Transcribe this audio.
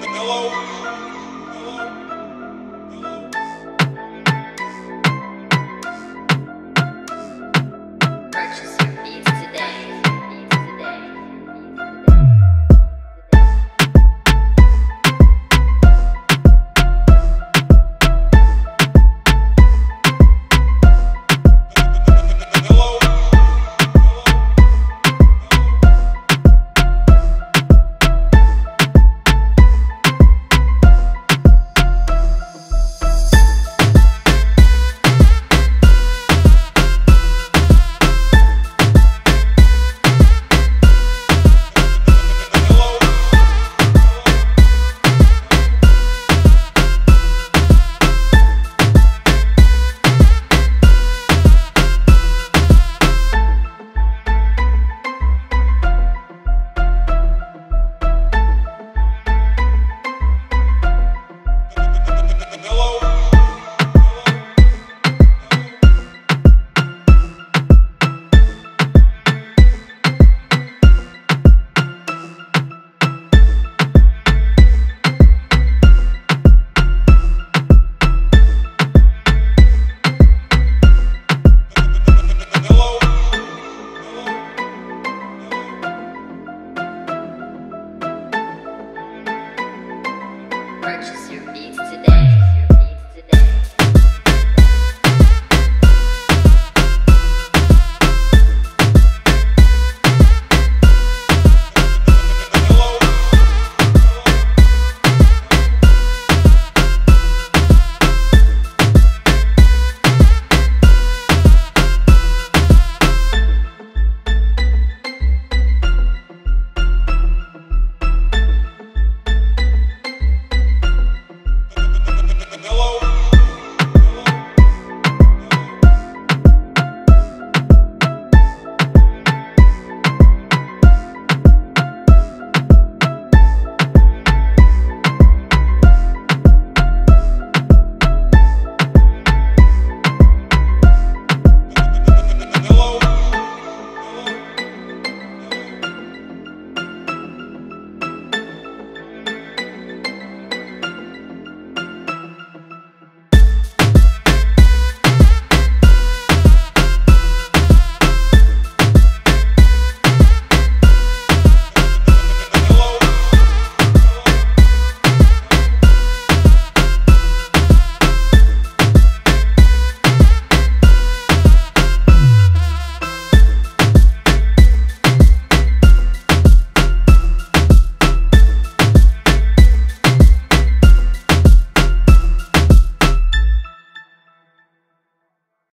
Hello? purchase your beats.